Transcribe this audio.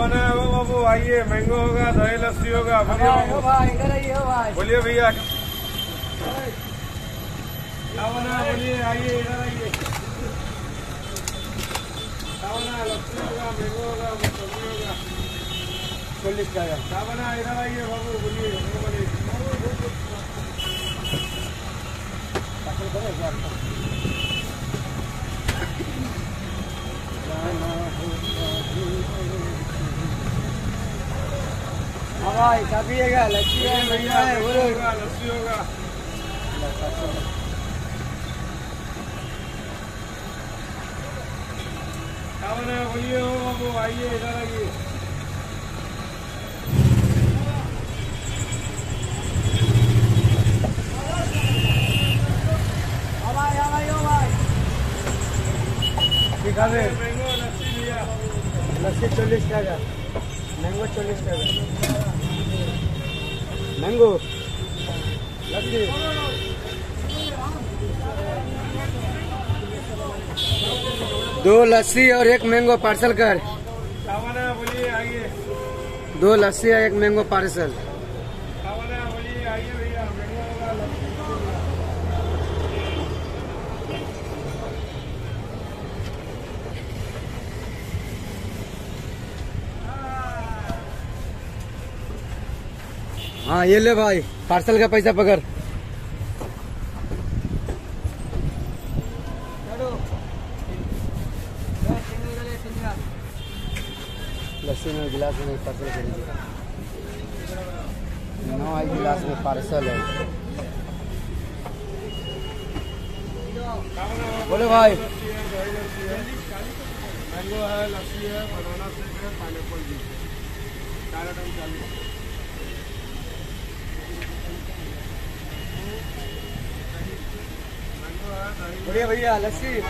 क्या है वो बाबू आइए मैंगो होगा दही लस्सी होगा बोलिए बोलिए भैया। क्या बना बोलिए आइए इधर आइए। लस्सी होगा मैंगो होगा सब्ज़ी होगा। टाका क्या बना इधर आइए बाबू बोलिए भाई क्या पिएगा लस्सी है भैया भैया है बोलो। लस्सी होगा। बोलिए हो बाबू आइए इधर आइए। दिखा दे। मैंगो लस्सी चल्लिस टाका मैंगो चल्लिस टाका मैंगो लस्सी। दो लस्सी और एक मैंगो पार्सल कर। बोलिए आइए। दो लस्सी और एक मैंगो पार्सल क्या बना है बोलिए आइए भैया मैंगो होगा लस्सी होगा हाँ ये ले भाई पार्सल का पैसा पकड़। लस्सी में गिलास में पार्सल नौ आई गिलास में पार्सल है। बोलो भाई। मैंगो है, लस्सी है, बनाना शेक है, पाइनएप्पल जूस है। चार आइटम चालू है। मैंगो है दही बढ़िया भैया लस्सी।